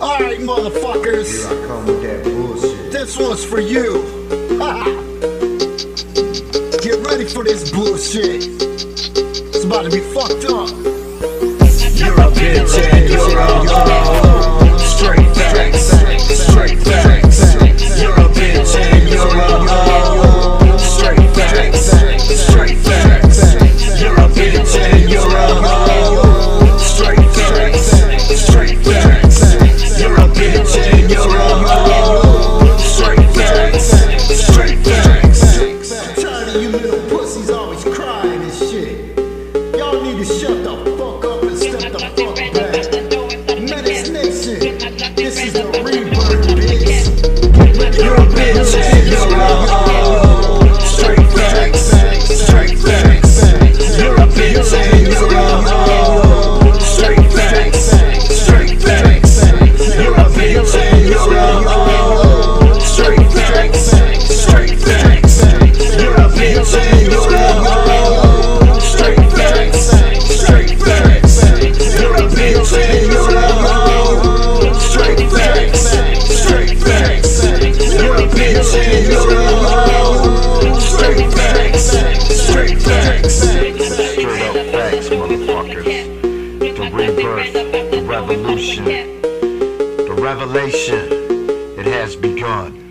Alright, motherfuckers. Here I come with that bullshit. This one's for you. Get ready for this bullshit. It's about to be fucked up. facts. Straight up facts, motherfuckers. The rebirth, the revolution, the revelation, it has begun.